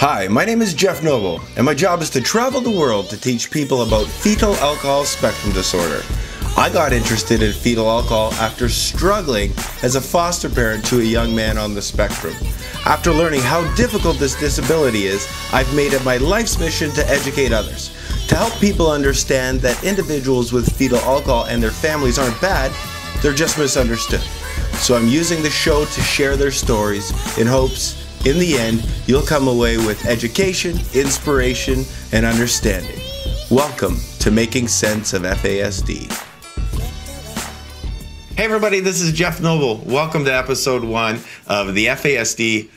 Hi, my name is Jeff Noble, and my job is to travel the world to teach people about fetal alcohol spectrum disorder. I got interested in fetal alcohol after struggling as a foster parent to a young man on the spectrum. After learning how difficult this disability is, I've made it my life's mission to educate others, to help people understand that individuals with fetal alcohol and their families aren't bad, they're just misunderstood. So I'm using the show to share their stories in hopes, in the end, you'll come away with education, inspiration, and understanding. Welcome to Making Sense of FASD. Hey, everybody, this is Jeff Noble. Welcome to episode one of the FASD.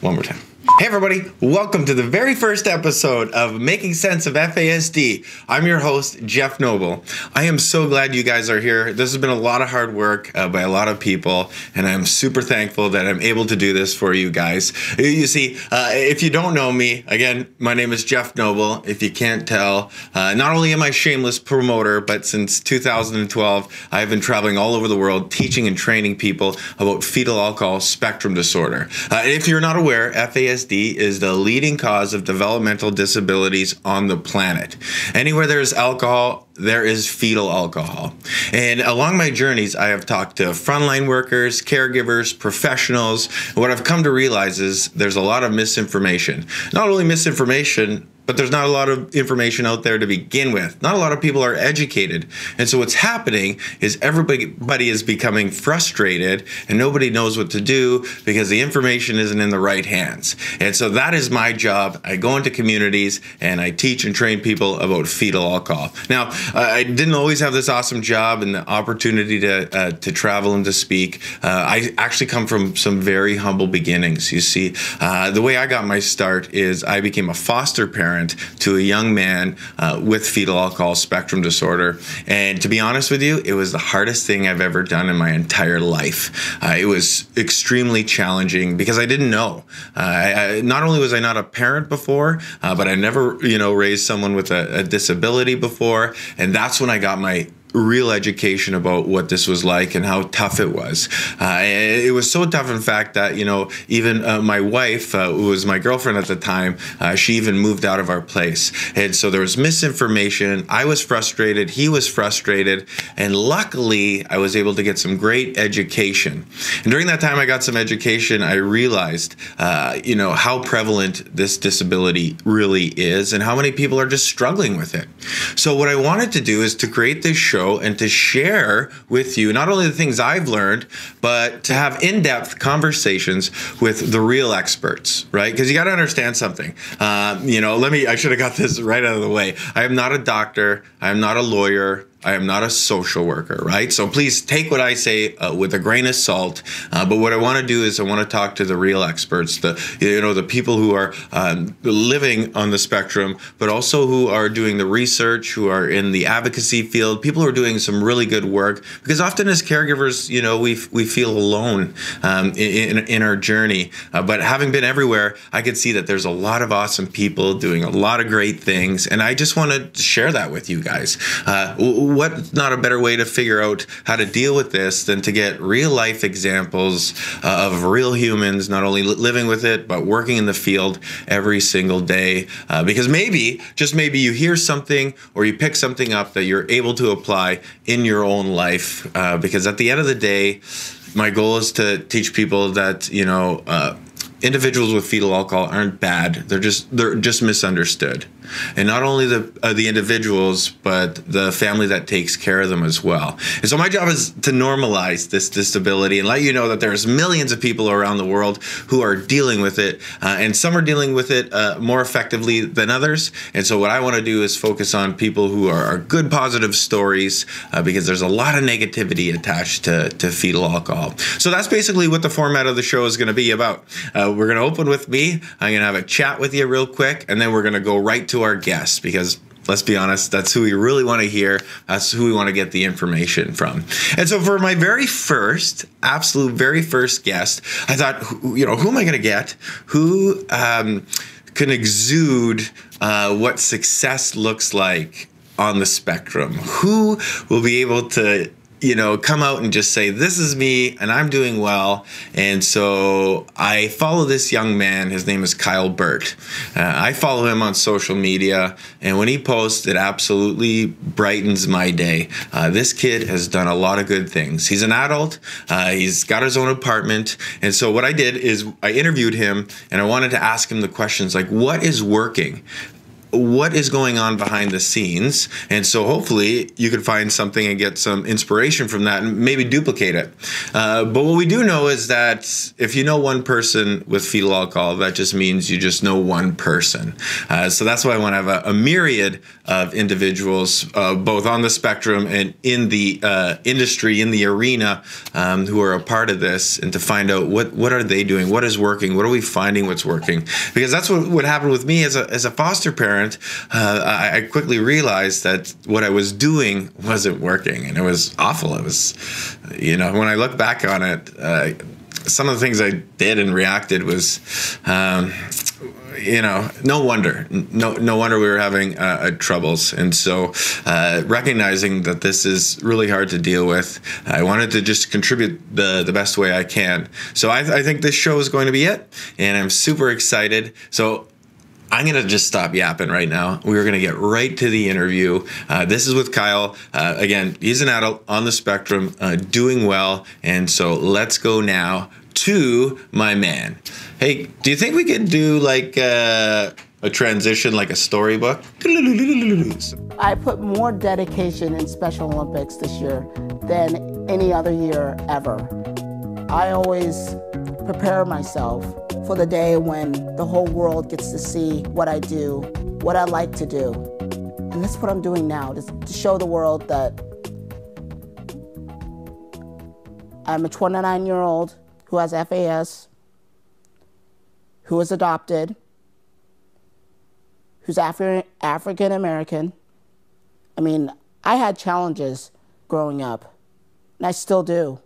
One more time. Hey, everybody, welcome to the very first episode of Making Sense of FASD. I'm your host, Jeff Noble. I am so glad you guys are here. This has been a lot of hard work uh, by a lot of people, and I'm super thankful that I'm able to do this for you guys. You see, uh, if you don't know me, again, my name is Jeff Noble. If you can't tell, uh, not only am I shameless promoter, but since 2012, I've been traveling all over the world teaching and training people about fetal alcohol spectrum disorder. Uh, if you're not aware, FASD PTSD is the leading cause of developmental disabilities on the planet. Anywhere there's alcohol, there is fetal alcohol. And along my journeys, I have talked to frontline workers, caregivers, professionals. What I've come to realize is there's a lot of misinformation. Not only misinformation, but there's not a lot of information out there to begin with. Not a lot of people are educated. And so what's happening is everybody is becoming frustrated and nobody knows what to do because the information isn't in the right hands. And so that is my job. I go into communities and I teach and train people about fetal alcohol. Now, I didn't always have this awesome job and the opportunity to uh, to travel and to speak. Uh, I actually come from some very humble beginnings. You see, uh, the way I got my start is I became a foster parent parent to a young man uh, with fetal alcohol spectrum disorder. And to be honest with you, it was the hardest thing I've ever done in my entire life. Uh, it was extremely challenging because I didn't know. Uh, I, I, not only was I not a parent before, uh, but I never, you know, raised someone with a, a disability before. And that's when I got my real education about what this was like and how tough it was. Uh, it was so tough, in fact, that you know even uh, my wife, uh, who was my girlfriend at the time, uh, she even moved out of our place, and so there was misinformation. I was frustrated. He was frustrated, and luckily, I was able to get some great education. And during that time, I got some education. I realized, uh, you know, how prevalent this disability really is, and how many people are just struggling with it. So what I wanted to do is to create this show show and to share with you not only the things I've learned, but to have in depth conversations with the real experts, right? Because you got to understand something. Uh, you know, let me, I should have got this right out of the way. I am not a doctor, I am not a lawyer. I am not a social worker, right? So please take what I say uh, with a grain of salt. Uh, but what I want to do is I want to talk to the real experts, the you know the people who are um, living on the spectrum, but also who are doing the research, who are in the advocacy field, people who are doing some really good work. Because often as caregivers, you know, we we feel alone um, in, in our journey. Uh, but having been everywhere, I can see that there's a lot of awesome people doing a lot of great things, and I just want to share that with you guys uh, what not a better way to figure out how to deal with this than to get real life examples uh, of real humans not only living with it but working in the field every single day. Uh, because maybe just maybe you hear something or you pick something up that you're able to apply in your own life. Uh, because at the end of the day my goal is to teach people that you know uh, individuals with fetal alcohol aren't bad. They're just they're just misunderstood and not only the uh, the individuals but the family that takes care of them as well. And so my job is to normalize this disability and let you know that there's millions of people around the world who are dealing with it uh, and some are dealing with it uh, more effectively than others. And so what i want to do is focus on people who are, are good positive stories uh, because there's a lot of negativity attached to, to fetal alcohol. So that's basically what the format of the show is going to be about. Uh, we're going to open with me. I'm going to have a chat with you real quick and then we're going to go right to our guests because let's be honest, that's who we really want to hear. That's who we want to get the information from. And so for my very first, absolute very first guest, I thought, you know, who am I going to get? Who um, can exude uh, what success looks like on the spectrum? Who will be able to you know, come out and just say, This is me and I'm doing well. And so I follow this young man. His name is Kyle Burt. Uh, I follow him on social media. And when he posts, it absolutely brightens my day. Uh, this kid has done a lot of good things. He's an adult, uh, he's got his own apartment. And so what I did is I interviewed him and I wanted to ask him the questions like, What is working? What is going on behind the scenes. And so hopefully you could find something and get some inspiration from that and maybe duplicate it. Uh, but what we do know is that if you know one person with fetal alcohol, that just means you just know one person. Uh, so that's why I want to have a, a myriad of individuals, uh, both on the spectrum and in the uh, industry, in the arena, um, who are a part of this, and to find out what what are they doing, what is working, what are we finding, what's working, because that's what what happened with me as a as a foster parent. Uh, I, quickly realized that what I was doing wasn't working, and it was awful. It was, you know, when I look back on it uh, some of the things I did and reacted was um, you know, no wonder, no, no wonder we were having uh, uh, troubles. And so, uh, recognizing that this is really hard to deal with, I wanted to just contribute the the best way I can. So I, I think this show is going to be it, and I'm super excited. So I'm going to just stop yapping right now. We're going to get right to the interview. Uh, this is with Kyle. Uh, again, he's an adult on the spectrum, uh, doing well. And so let's go now to my man. Hey, do you think we could do like uh, a transition, like a storybook? I put more dedication in Special Olympics this year than any other year ever. I always prepare myself for the day when the whole world gets to see what I do, what I like to do. And that's what I'm doing now, to, to show the world that I'm a 29 year old who has FAS, who is adopted, who's Afri- African American. I mean, I had challenges growing up, and I still do.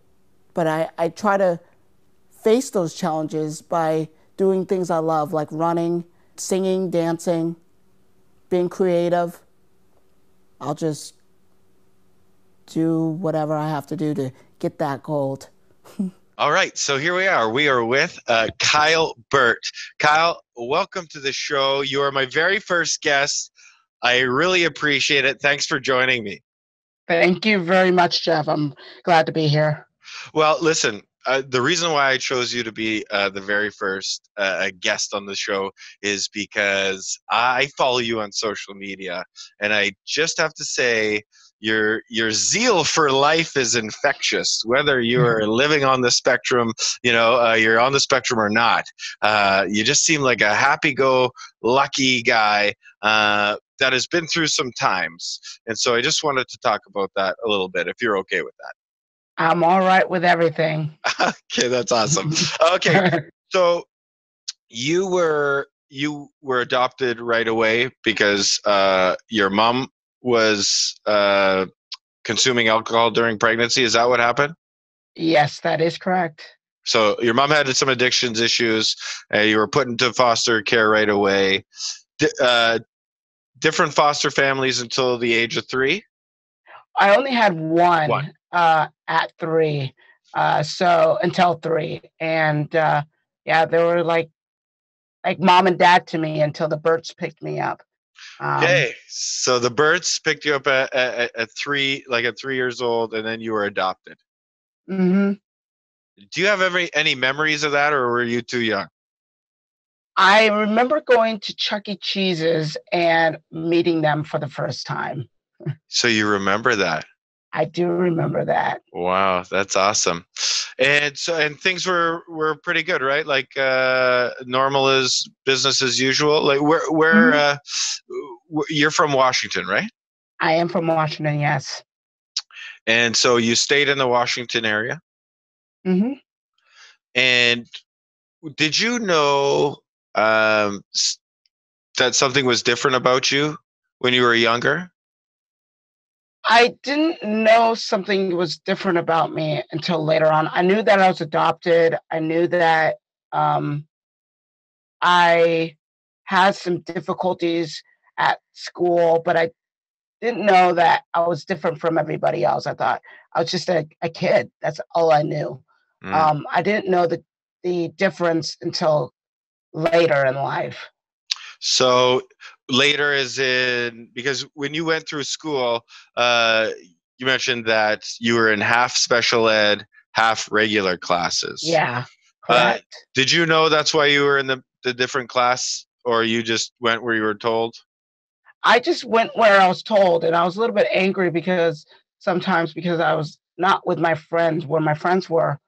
But I, I try to face those challenges by doing things I love, like running, singing, dancing, being creative. I'll just do whatever I have to do to get that gold. All right, so here we are. We are with uh, Kyle Burt. Kyle, welcome to the show. You are my very first guest. I really appreciate it. Thanks for joining me. Thank you very much, Jeff. I'm glad to be here. Well, listen, uh, the reason why I chose you to be uh, the very first uh, guest on the show is because I follow you on social media, and I just have to say your your zeal for life is infectious whether you are living on the spectrum you know uh, you're on the spectrum or not. Uh, you just seem like a happy go lucky guy uh, that has been through some times and so i just wanted to talk about that a little bit if you're okay with that i'm all right with everything okay that's awesome okay so you were you were adopted right away because uh, your mom was uh, consuming alcohol during pregnancy. Is that what happened? Yes, that is correct. So your mom had some addictions issues. Uh, you were put into foster care right away. D- uh, different foster families until the age of three. I only had one, one. Uh, at three. Uh, so until three, and uh, yeah, they were like like mom and dad to me until the Burts picked me up. Um, okay, so the Burts picked you up at, at, at, three, like at three years old, and then you were adopted. Mm-hmm. Do you have every any memories of that, or were you too young? I remember going to Chuck E. Cheese's and meeting them for the first time. so you remember that? I do remember that. Wow, that's awesome. And so and things were were pretty good, right? Like uh normal as business as usual. Like where where mm-hmm. uh you're from Washington, right? I am from Washington, yes. And so you stayed in the Washington area? Mhm. And did you know um that something was different about you when you were younger? I didn't know something was different about me until later on. I knew that I was adopted. I knew that um, I had some difficulties at school, but I didn't know that I was different from everybody else. I thought I was just a, a kid. That's all I knew. Mm. Um, I didn't know the the difference until later in life. So later is in because when you went through school, uh, you mentioned that you were in half special ed, half regular classes. Yeah. Uh, did you know that's why you were in the, the different class, or you just went where you were told? I just went where I was told, and I was a little bit angry because sometimes because I was not with my friends where my friends were,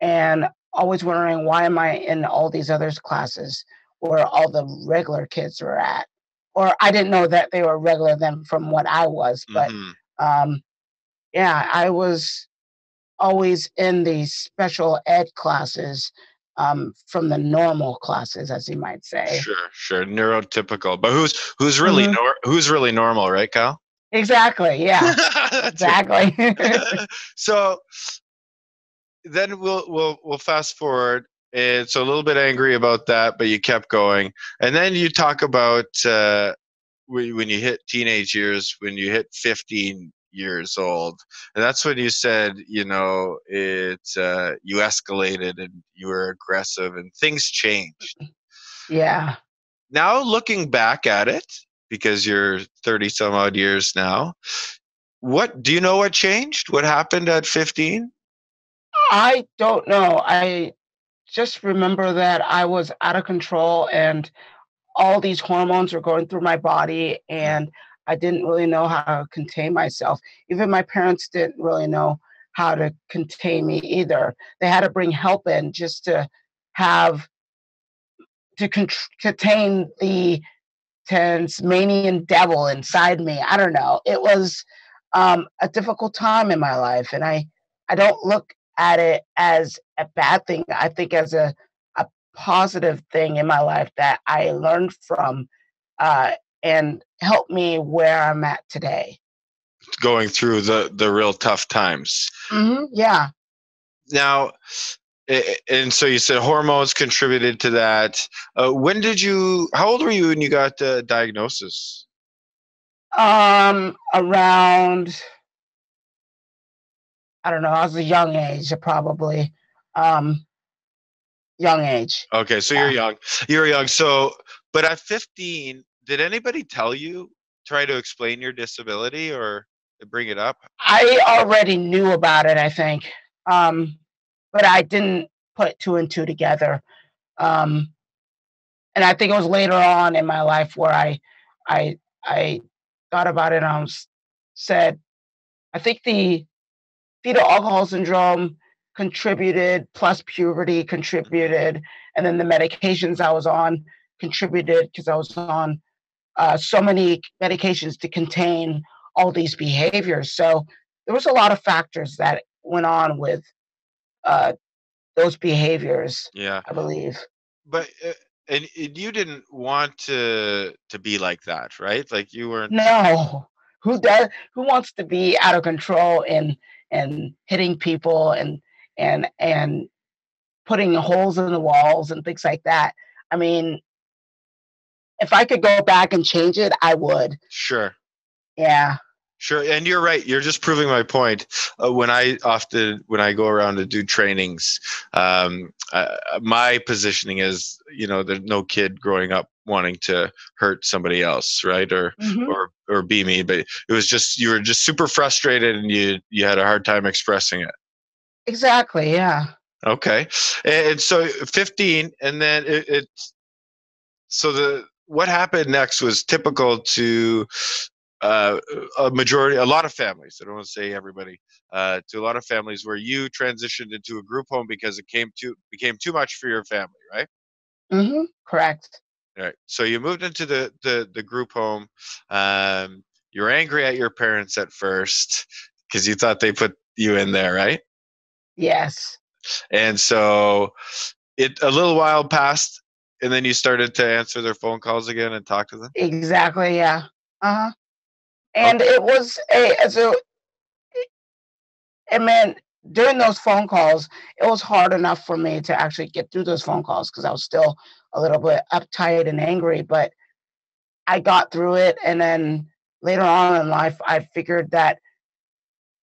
and always wondering why am I in all these other classes where all the regular kids were at, or I didn't know that they were regular than from what I was, but mm-hmm. um, yeah, I was always in the special ed classes um, from the normal classes, as you might say. Sure, sure, neurotypical. But who's who's really mm-hmm. nor- who's really normal, right, Cal? Exactly. Yeah. exactly. so then we'll we'll we'll fast forward. It's a little bit angry about that, but you kept going, and then you talk about uh, when you hit teenage years, when you hit 15 years old and that's when you said you know it uh, you escalated and you were aggressive and things changed. Yeah. Now looking back at it because you're 30 some odd years now what do you know what changed? What happened at 15 i don't know. I just remember that i was out of control and all these hormones were going through my body and I didn't really know how to contain myself. Even my parents didn't really know how to contain me either. They had to bring help in just to have to con- contain the Tasmanian devil inside me. I don't know. It was um, a difficult time in my life, and I I don't look at it as a bad thing. I think as a a positive thing in my life that I learned from. Uh, and helped me where I'm at today. Going through the the real tough times. Mm-hmm, yeah. Now, and so you said hormones contributed to that. Uh, when did you? How old were you when you got the diagnosis? Um, around. I don't know. I was a young age, probably. Um, young age. Okay, so yeah. you're young. You're young. So, but at 15, did anybody tell you try to explain your disability or bring it up? I already knew about it, I think, um, but I didn't put two and two together. Um, and I think it was later on in my life where I, I, I thought about it and I was, said, I think the fetal alcohol syndrome contributed, plus puberty contributed, and then the medications I was on contributed because I was on uh, so many medications to contain all these behaviors. So there was a lot of factors that went on with uh, those behaviors. Yeah, I believe. But uh, and, and you didn't want to to be like that, right? Like you weren't. No, who does? Who wants to be out of control and and hitting people and and and putting holes in the walls and things like that? I mean, if I could go back and change it, I would. Sure. Yeah. Sure, and you're right. You're just proving my point. Uh, when I often, when I go around to do trainings, um, uh, my positioning is, you know, there's no kid growing up wanting to hurt somebody else, right, or mm-hmm. or or be me. But it was just you were just super frustrated, and you you had a hard time expressing it. Exactly. Yeah. Okay, and so 15, and then it, it's so the what happened next was typical to uh, a majority, a lot of families. I don't want to say everybody. Uh, to a lot of families where you transitioned into a group home because it came too became too much for your family, right? Mm-hmm. Correct. All right. So you moved into the the, the group home. Um, you're angry at your parents at first because you thought they put you in there, right? Yes. And so it a little while passed and then you started to answer their phone calls again and talk to them. Exactly. Yeah. Uh huh. And okay. it was a so. And man, during those phone calls, it was hard enough for me to actually get through those phone calls because I was still a little bit uptight and angry. But I got through it, and then later on in life, I figured that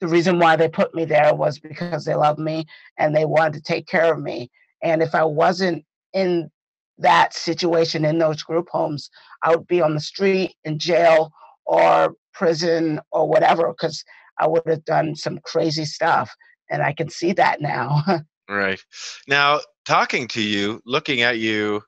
the reason why they put me there was because they loved me and they wanted to take care of me. And if I wasn't in that situation in those group homes, I would be on the street, in jail, or prison, or whatever, because I would have done some crazy stuff. And I can see that now. right. Now, talking to you, looking at you,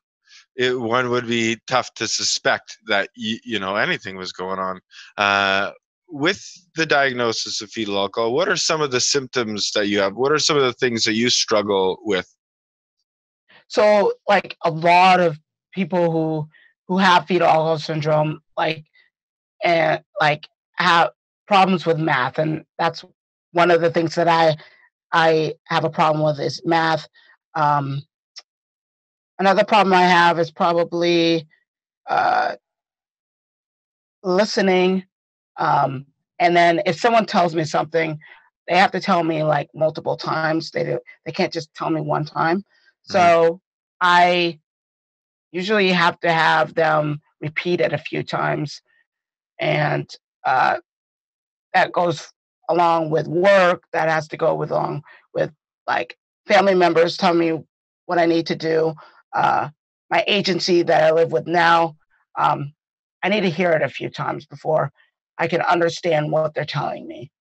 it, one would be tough to suspect that you, you know anything was going on. Uh, with the diagnosis of fetal alcohol, what are some of the symptoms that you have? What are some of the things that you struggle with? So, like a lot of people who who have fetal alcohol syndrome, like and like have problems with math, and that's one of the things that I I have a problem with is math. Um, another problem I have is probably uh, listening. Um, and then if someone tells me something, they have to tell me like multiple times. They do, they can't just tell me one time. Mm-hmm. So I usually have to have them repeat it a few times, and uh, that goes along with work. That has to go with along with like family members tell me what I need to do. Uh, my agency that I live with now, um, I need to hear it a few times before I can understand what they're telling me.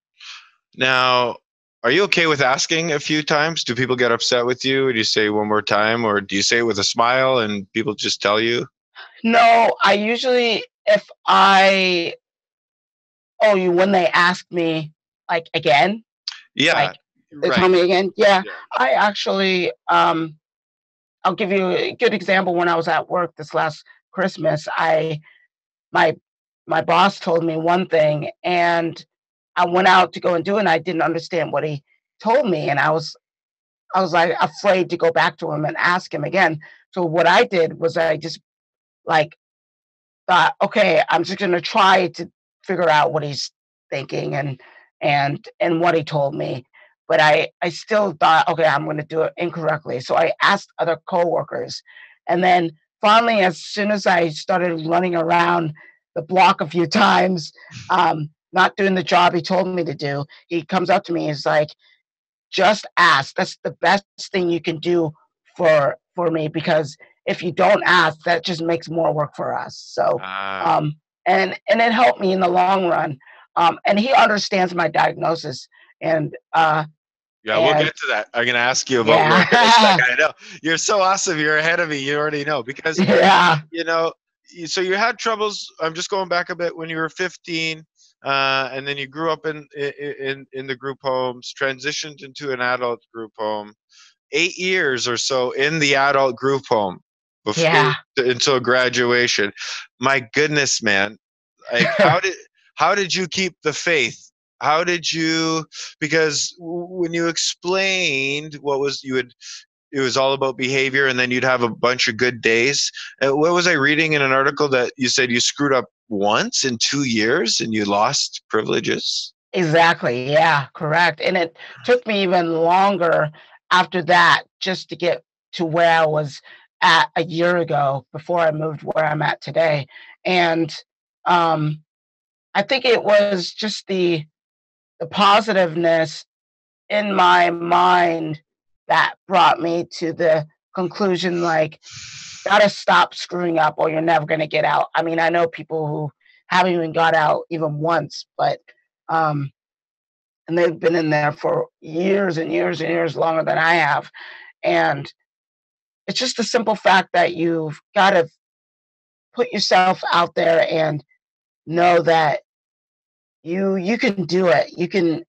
Now, are you okay with asking a few times? Do people get upset with you? Do you say one more time, or do you say it with a smile and people just tell you? No, I usually, if I, oh, you when they ask me like again, yeah, like, they right. tell me again, yeah, yeah. I actually, um, I'll give you a good example. When I was at work this last Christmas, I, my, my boss told me one thing, and I went out to go and do it and I didn't understand what he told me. And I was I was like afraid to go back to him and ask him again. So what I did was I just like thought, okay, I'm just gonna try to figure out what he's thinking and and and what he told me. But I I still thought, okay, I'm gonna do it incorrectly. So I asked other coworkers. And then finally, as soon as I started running around the block a few times, um, not doing the job he told me to do, he comes up to me. He's like, just ask. That's the best thing you can do for for me because if you don't ask, that just makes more work for us. So, uh, um, and and it helped me in the long run. Um, and he understands my diagnosis. And uh, yeah, and, we'll get to that. I'm gonna ask you about yeah. I know you're so awesome. You're ahead of me. You already know because yeah, you know. So you had troubles. I'm just going back a bit when you were 15 uh, and then you grew up in, in in the group homes, transitioned into an adult group home, eight years or so in the adult group home before yeah. until graduation. My goodness, man! Like, how did how did you keep the faith? How did you? Because when you explained what was you had it was all about behavior and then you'd have a bunch of good days uh, what was i reading in an article that you said you screwed up once in two years and you lost privileges? Exactly. Yeah, correct. And it took me even longer after that just to get to where I was at a year ago before I moved where I'm at today. And um, I think it was just the the positiveness in my mind that brought me to the conclusion like gotta stop screwing up or you're never gonna get out. I mean, I know people who haven't even got out even once, but um and they've been in there for years and years and years longer than I have. And it's just the simple fact that you've got to put yourself out there and know that you you can do it. You can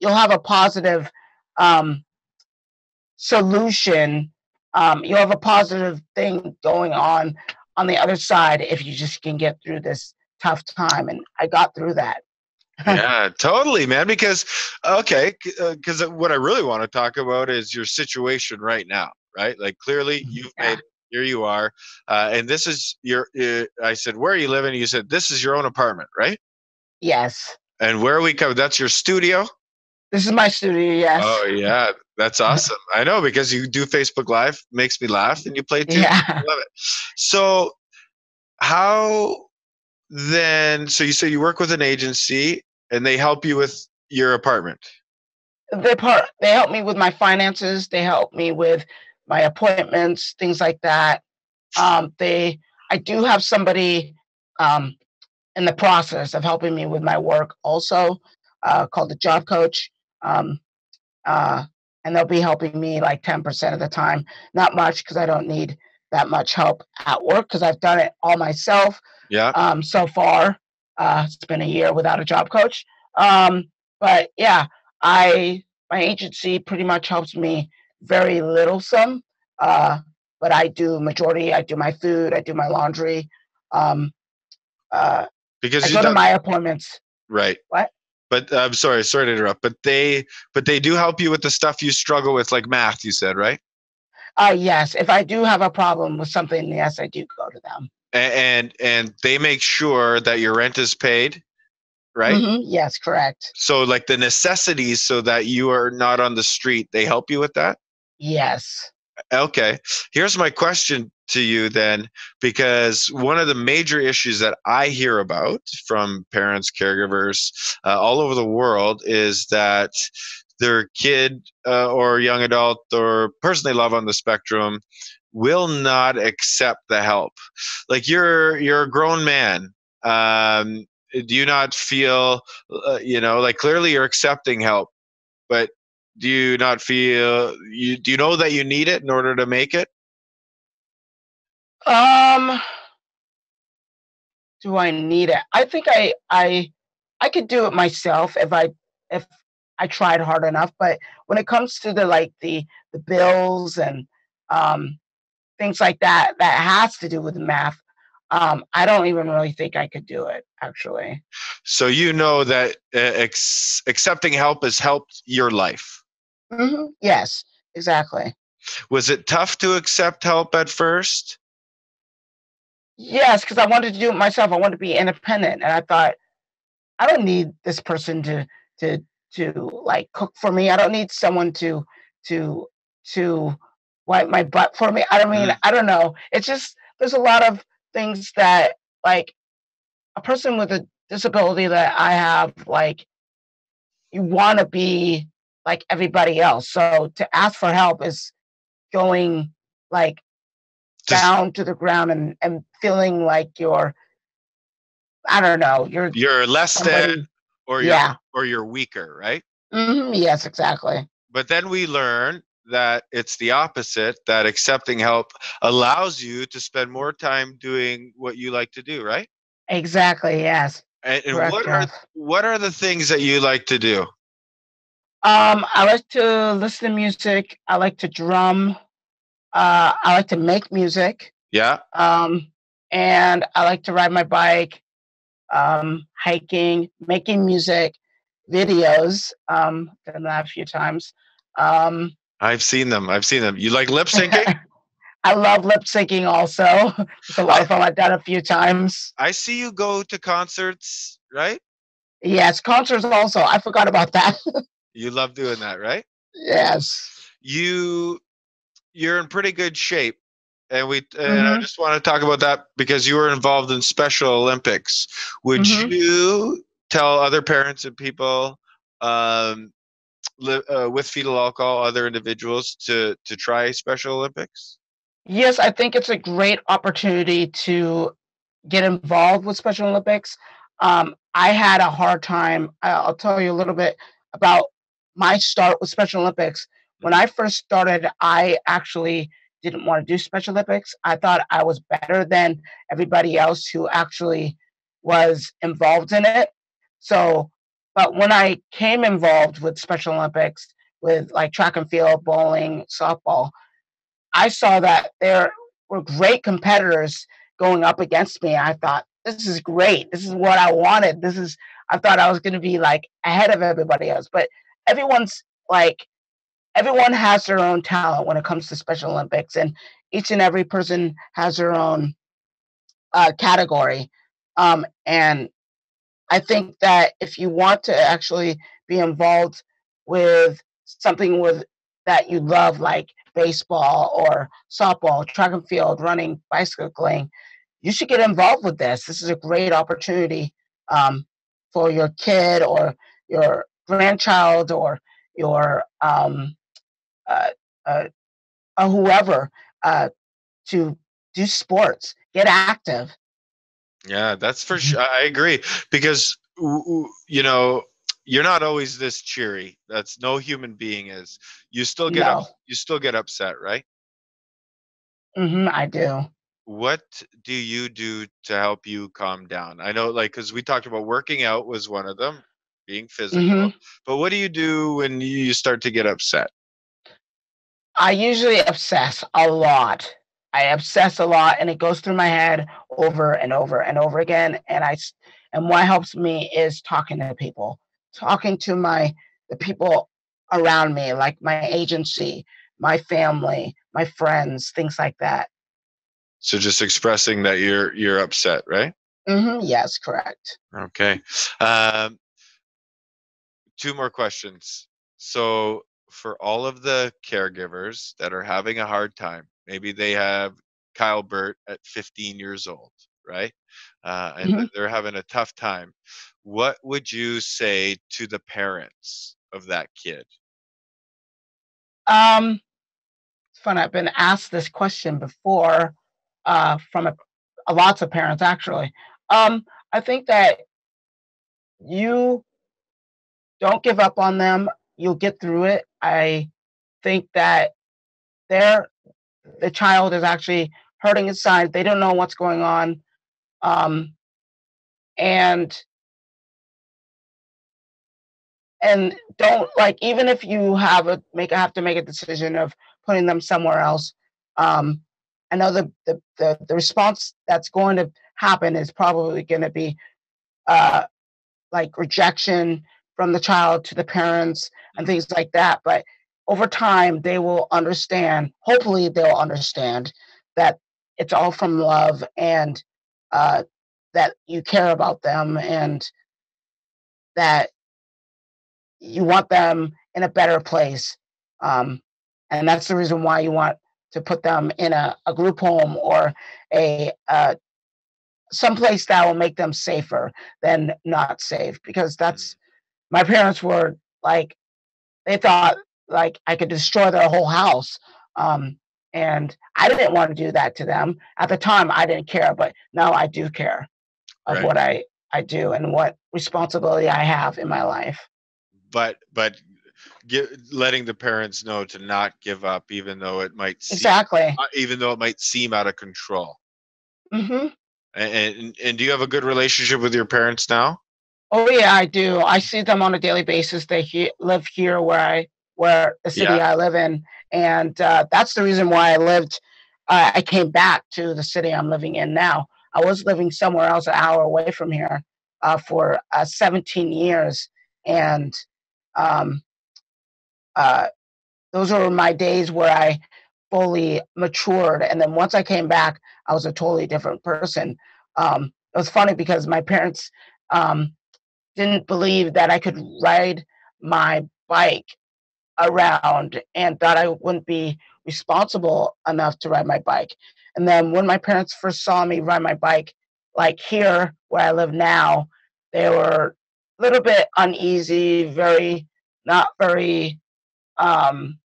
you'll have a positive um solution um, you'll have a positive thing going on on the other side if you just can get through this tough time and i got through that yeah totally man because okay because uh, what i really want to talk about is your situation right now right like clearly mm-hmm. you've yeah. made here you are uh, and this is your uh, i said where are you living you said this is your own apartment right yes and where are we come that's your studio this is my studio yes oh yeah that's awesome. I know because you do Facebook Live, makes me laugh, and you play too. Yeah. I love it. So, how then so you say you work with an agency and they help you with your apartment. They part they help me with my finances. They help me with my appointments, things like that. Um, they I do have somebody um, in the process of helping me with my work also uh, called the job coach. Um, uh, and they'll be helping me like 10% of the time. Not much because I don't need that much help at work because I've done it all myself. Yeah. Um, so far, uh, it's been a year without a job coach. Um, but yeah, I my agency pretty much helps me very little some. Uh, but I do majority. I do my food. I do my laundry. Um, uh, because I you go to my appointments. right. What? But uh, I'm sorry, sorry to interrupt. But they, but they do help you with the stuff you struggle with, like math. You said right, Uh, yes, if I do have a problem with something, yes, I do go to them. A- and and they make sure that your rent is paid, right? Mhm, Yes, correct. So like the necessities, so that you are not on the street, they help you with that. Yes. Okay. Here's my question to you then, because one of the major issues that I hear about from parents, caregivers uh, all over the world is that their kid uh, or young adult or person they love on the spectrum will not accept the help. Like you're you're a grown man. Um, do you not feel, uh, you know, like clearly you're accepting help, but do you not feel you do you know that you need it in order to make it Um, do I need it? I think I I I could do it myself if I if I tried hard enough. But when it comes to the like the the bills and um things like that that has to do with math, um, I don't even really think I could do it actually. so you know that uh, ex- accepting help has helped your life hmm Yes, exactly. was it tough to accept help at first Yes, because I wanted to do it myself. I wanted to be independent, and I thought I don't need this person to to to like cook for me. I don't need someone to to to wipe my butt for me. I don't mean Mm. I don't know. It's just there's a lot of things that like a person with a disability that I have like you want to be like everybody else. So to ask for help is going like Just- down to the ground and, and feeling like you're I don't know, you're you're less than somebody or you're yeah. or you're weaker right hmm yes, exactly. but then we learn that it's the opposite that accepting help allows you to spend more time doing what you like to do right Exactly, yes. and, and what are what are the things that you like to do Um, I like to listen to music. I like to drum. Uh, I like to make music. yeah Um, and I like to ride my bike, um, hiking, making music, videos. Um, done that a few times. Um, i've seen them i've seen them you like lip syncing I love lip syncing also. It's a lot of fun. I've done a few times. I see you go to concerts, right? Yes, concerts also. I forgot about that. You love doing that, right? yes. You you're in pretty good shape. And we and I Mhm. just want to talk about that because you were involved in Special Olympics. Would Mhm. you tell other parents and people um, li- uh, with fetal alcohol, other individuals to to try Special Olympics? Yes, I think it's a great opportunity to get involved with Special Olympics. Um, I had a hard time. I'll tell you a little bit about my start with Special Olympics. When mm-hmm. I first started, I actually didn't want to do Special Olympics. I thought I was better than everybody else who actually was involved in it. So, but when I came involved with Special Olympics, with like track and field, bowling, softball, I saw that there were great competitors going up against me. I thought, this is great. This is what I wanted. This is, I thought I was going to be like ahead of everybody else. But everyone's like, everyone has their own talent when it comes to Special Olympics, and each and every person has their own uh, category. Um, and I think that if you want to actually be involved with something with that you love, like baseball or softball, track and field, running, bicycling, you should get involved with this. This is a great opportunity um, for your kid or your grandchild or your um, uh, uh, uh, whoever uh, to do sports, get active. Yeah, that's for mm-hmm. sure. I agree because you know you're not always this cheery. That's no human being is. You still get no. up, you still get upset, right? Mm-hmm, I do. What do you do to help you calm down? I know, like, because we talked about working out was one of them, being physical. Mm-hmm. But what do you do when you start to get upset? I usually obsess a lot. I obsess a lot, and it goes through my head over and over and over again. And I, and what helps me is talking to people, talking to my the people around me, like my agency, my family, my friends, things like that. So just expressing that you're you're upset, right? Mm-hmm. Yes, correct. Okay. Um, two more questions. So for all of the caregivers that are having a hard time, maybe they have Kyle Burt at 15 years old, right? Uh, and mm-hmm. they're having a tough time. What would you say to the parents of that kid? Um, it's fun. I've been asked this question before uh, from a, a lots of parents, actually. Um, I think that you don't give up on them. You'll get through it. I think that they're the child is actually hurting inside. They don't know what's going on. Um, and and don't like even if you have a make have to make a decision of putting them somewhere else um i know the the the, the response that's going to happen is probably going to be uh like rejection from the child to the parents and things like that. But over time, they will understand, hopefully, they'll understand that it's all from love and uh, that you care about them and that you want them in a better place. Um, and that's the reason why you want to put them in a, a group home or a uh, someplace that will make them safer than not safe because that's my parents were like they thought like I could destroy their whole house. Um, and I didn't want to do that to them. At the time I didn't care, but now I do care of right. what I, I do and what responsibility I have in my life. But but give, letting the parents know to not give up even though it might seem, exactly uh, even though it might seem out of control. Mm-hmm. And, and and do you have a good relationship with your parents now? Oh yeah, I do. I see them on a daily basis. They he- live here where I where the city yeah. I live in, and uh, that's the reason why I lived. Uh, I came back to the city I'm living in now. I was living somewhere else, an hour away from here, uh, for uh, 17 years, and um, uh, those were my days where I fully matured. And then once I came back, I was a totally different person. Um, it was funny because my parents um, didn't believe that I could ride my bike around and thought I wouldn't be responsible enough to ride my bike. And then when my parents first saw me ride my bike, like here where I live now, they were a little bit uneasy, very, not very, um,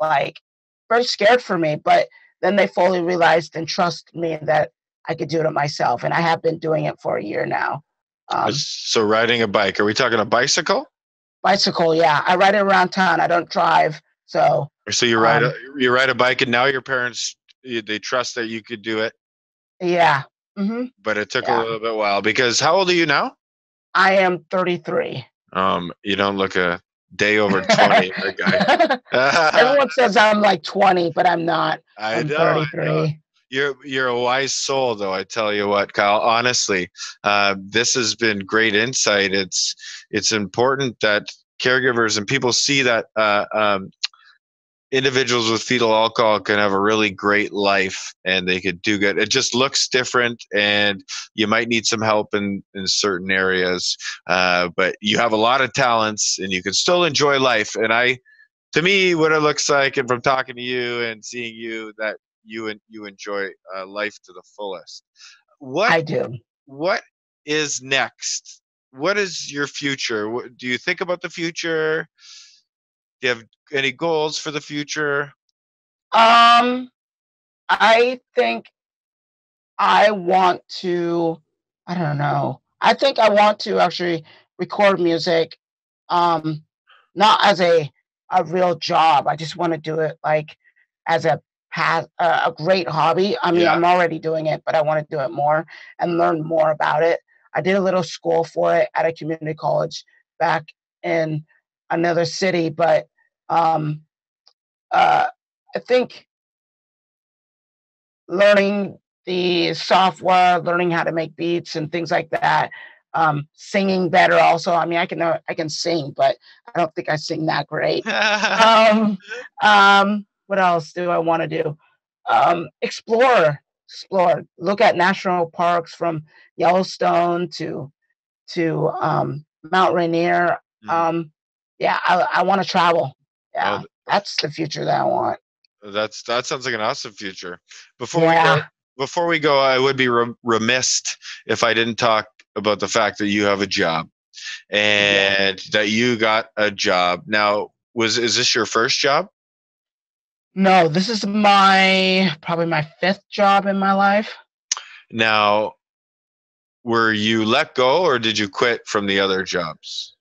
like, very scared for me. But then they fully realized and trust me that I could do it myself. And I have been doing it for a year now. Um, so riding a bike, are we talking a bicycle? Bicycle, yeah. I ride it around town. I don't drive, so. So you ride um, a you ride a bike, and now your parents they trust that you could do it. Yeah. Mm-hmm. But it took yeah. a little bit while because how old are you now? I am 33. Um, you don't look a day over 20, guy. Everyone says I'm like 20, but I'm not. I I'm know, 33. I know you're you're a wise soul though i tell you what kyle. Honestly uh, this has been great insight. It's it's important that caregivers and people see that uh, um, individuals with fetal alcohol can have a really great life and they could do good. It just looks different and you might need some help in in certain areas uh, but you have a lot of talents and you can still enjoy life. And i to me what it looks like and from talking to you and seeing you that you and you enjoy uh, life to the fullest. What I do. What is next? What is your future? What, do you think about the future? Do you have any goals for the future? Um, I think I want to. I don't know. I think I want to actually record music, um, not as a a real job. I just want to do it like as a path, uh, a great hobby. I mean, yeah. I'm already doing it, but I want to do it more and learn more about it. I did a little school for it at a community college back in another city, but um, uh, I think learning the software, learning how to make beats and things like that. Um, singing better also. I mean, I can I can sing, but I don't think I sing that great. um, um, what else do I want to do? Um, explore, explore. Look at national parks from Yellowstone to to um, Mount Rainier. Mm. Um, yeah, I, I want to travel. Yeah, oh, that's the future that I want. That's that sounds like an awesome future. Before yeah. we go, before we go, I would be remiss if I didn't talk about the fact that you have a job and yeah. that you got a job. Now, was is this your first job? No, this is my probably my fifth job in my life. Now, were you let go or did you quit from the other jobs?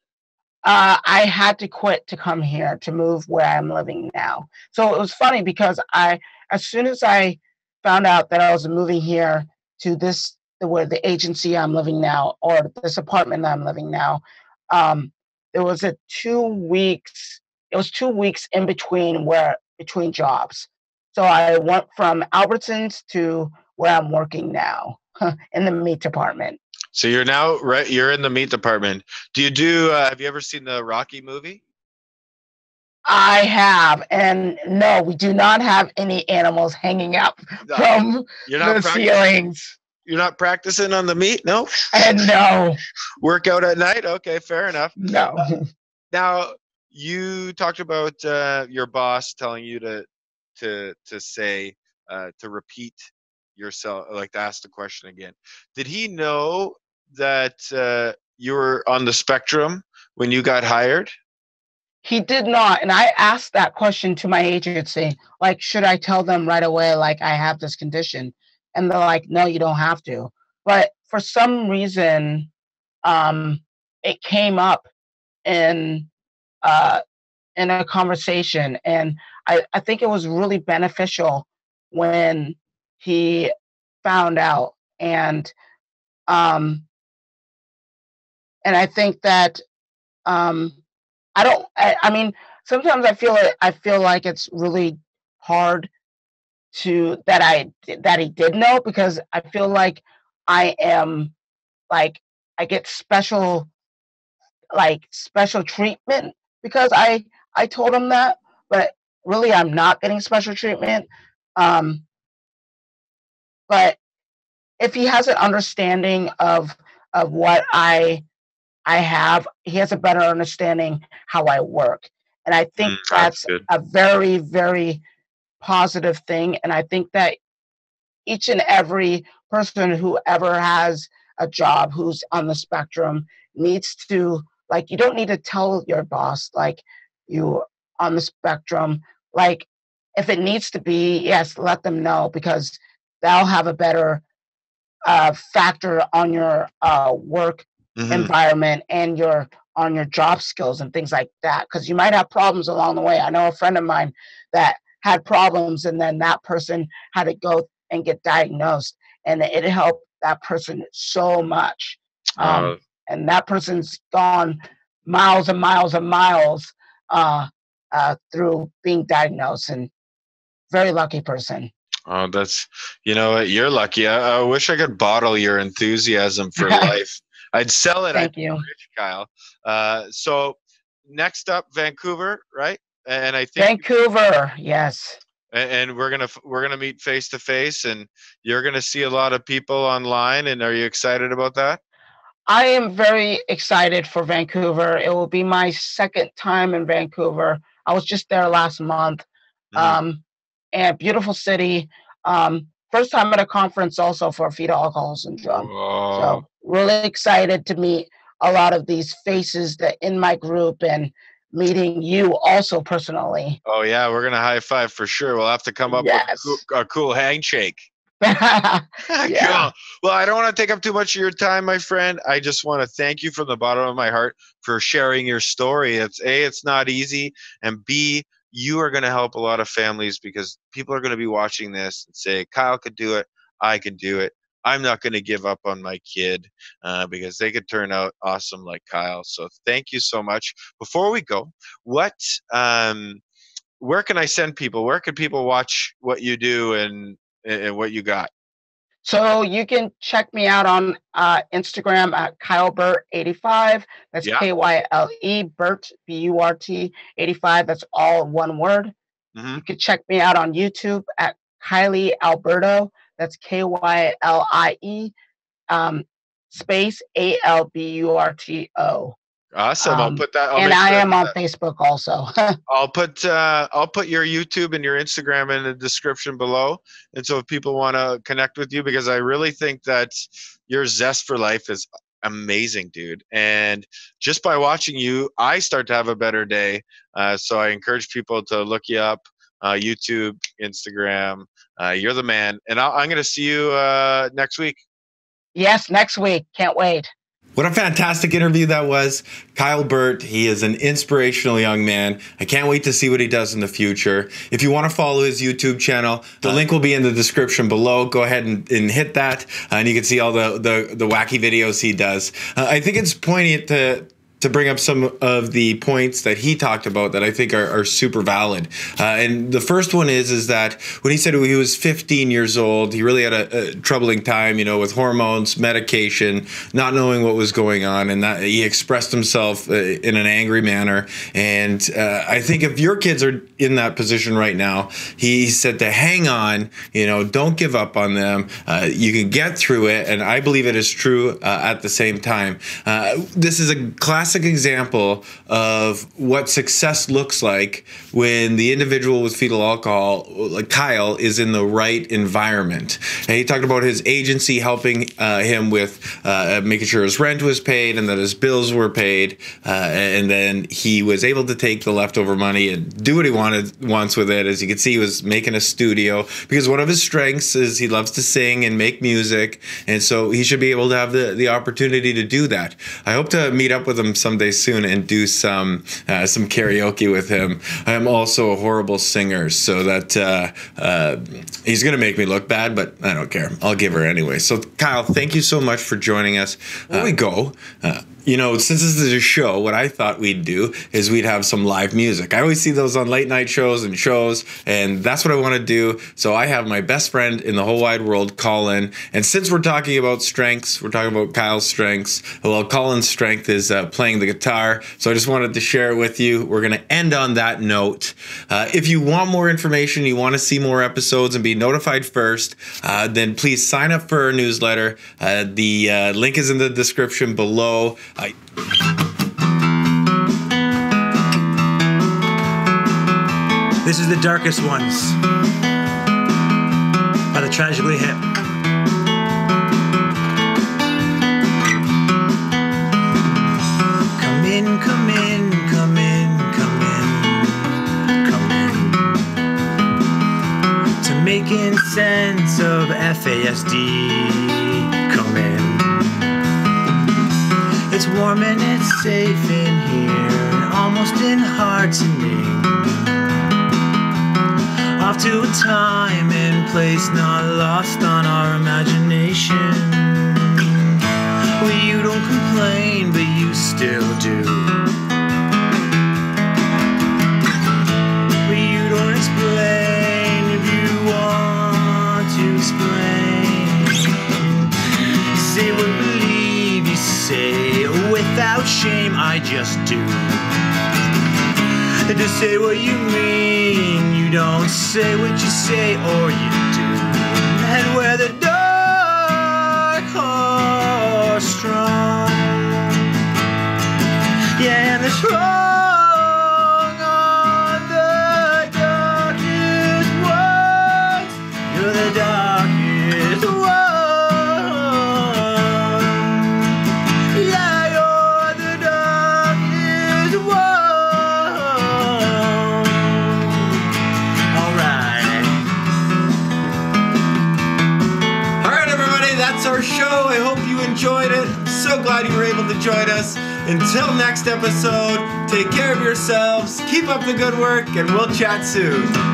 uh, I had to quit to come here to move where I'm living now. So it was funny because I, as soon as I found out that I was moving here to this, the, where the agency I'm living now, or this apartment that I'm living now, um, there was a two weeks. It was two weeks in between where between jobs. So I went from Albertsons to where I'm working now in the meat department. So you're now right. You're in the meat department. Do you do? Uh, have you ever seen the Rocky movie? I have, and no, we do not have any animals hanging up from you're not the ceilings. You're not practicing on the meat, no? And no. Workout at night? Okay, fair enough. No. Uh, now you talked about uh, your boss telling you to to to say uh, to repeat yourself, like to ask the question again. Did he know that uh, you were on the spectrum when you got hired? He did not. And I asked that question to my agency like, should I tell them right away, like, I have this condition? And they're like, no, you don't have to. But for some reason, um, it came up in uh, in a conversation, and I, I think it was really beneficial when he found out. And um, and I think that um, I don't. I, I mean, sometimes I feel. I feel like it's really hard to that I that he did know because I feel like I am like I get special like special treatment because I I told him that, but really I'm not getting special treatment. Um, but if he has an understanding of of what I I have, he has a better understanding how I work. And I think mm, that's, that's a very, very positive thing. And I think that each and every person who ever has a job who's on the spectrum needs to, like, you don't need to tell your boss, like, you on the spectrum. Like, if it needs to be, yes, let them know because they'll have a better uh, factor on your uh, work mm-hmm. environment and your on your job skills and things like that because you might have problems along the way i know a friend of mine that had problems and then that person had to go and get diagnosed and it helped that person so much um, uh, and that person's gone miles and miles and miles uh, uh, through being diagnosed and very lucky person oh that's you know you're lucky I, I wish i could bottle your enthusiasm for life I'd sell it. Thank you, rich, Kyle. Uh, so next up, Vancouver, right? And I think Vancouver, yes. And we're gonna we're gonna meet face to face, and you're gonna see a lot of people online. And are you excited about that? I am very excited for Vancouver. It will be my second time in Vancouver. I was just there last month. Mm-hmm. Um, and beautiful city. Um, first time at a conference also for fetal alcohol syndrome. Oh. So really excited to meet a lot of these faces that in my group and meeting you also personally. Oh yeah, we're gonna high five for sure. We'll have to come up Yes. with a cool, a cool handshake. yeah. Cool. Well, I don't want to take up too much of your time, my friend. I just want to thank you from the bottom of my heart for sharing your story. It's a, it's not easy, and b, you are going to help a lot of families because people are going to be watching this and say, Kyle could do it. I could do it. I'm not going to give up on my kid uh, because they could turn out awesome like Kyle. So thank you so much. Before we go, what, um, where can I send people? Where can people watch what you do and, and what you got? So you can check me out on uh, Instagram at KyleBurt85. That's Yeah. K Y L E Burt B U R T 85. That's all one word. Mhm. You can check me out on YouTube at Kylie Alburto. That's K Y L I E um, space A L B U R T O. Awesome. I'll Um, put that. I'll And I sure am that- on Facebook also. I'll put uh, I'll put your YouTube and your Instagram in the description below, and so if people want to connect with you, because I really think that your zest for life is amazing, dude. And just by watching you, I start to have a better day. Uh, so I encourage people to look you up, uh, YouTube, Instagram. Uh, you're the man, and I'll, I'm going to see you uh, next week. yes, next week. Can't wait. What a fantastic interview that was. Kyle Burt, he is an inspirational young man. I can't wait to see what he does in the future. If you want to follow his YouTube channel, the link will be in the description below. Go ahead and, and hit that, uh, and you can see all the, the, the wacky videos he does. Uh, I think it's poignant to to bring up some of the points that he talked about that I think are, are super valid. Uh, and the first one is is that when he said he was 15 years old, he really had a, a troubling time, you know, with hormones, medication, not knowing what was going on, and that he expressed himself uh, in an angry manner. And uh, I think if your kids are in that position right now, he said to hang on, you know, don't give up on them. Uh, you can get through it, and I believe it is true uh, at the same time. Uh, this is a classic example of what success looks like when the individual with fetal alcohol, like Kyle, is in the right environment. And he talked about his agency helping uh, him with uh, making sure his rent was paid and that his bills were paid, uh, and then he was able to take the leftover money and do what he wanted wants with it. As you can see, he was making a studio because one of his strengths is he loves to sing and make music, and so he should be able to have the, the opportunity to do that. I hope to meet up with him someday soon and do some uh, some karaoke with him. I'm also a horrible singer, so that uh, uh, he's gonna make me look bad, but I don't care. I'll give her anyway. So Kyle, thank you so much for joining us. We go. You know, since this is a show, what I thought we'd do is we'd have some live music. I always see those on late night shows and shows, and that's what I want to do. So I have my best friend in the whole wide world, Colin. And since we're talking about strengths, we're talking about Kyle's strengths. Well, Colin's strength is uh, playing the guitar. So I just wanted to share it with you. We're going to end on that note. Uh, if you want more information, you want to see more episodes and be notified first, uh, then please sign up for our newsletter. Uh, the uh, link is in the description below. I, This is the darkest ones by the tragically hip. Come in, come in, come in, come in, come in. To making sense of FASD, warm and it's safe in here, almost enheartening off to a time and place not lost on our imagination. Well, you don't complain, but you still do. Well, you don't explain if you want to explain. Shame, I just do. To say what you mean, you don't say what you say or you do. And where the dark are strong, yeah, and the strong join us. Until next episode, take care of yourselves, keep up the good work, and we'll chat soon.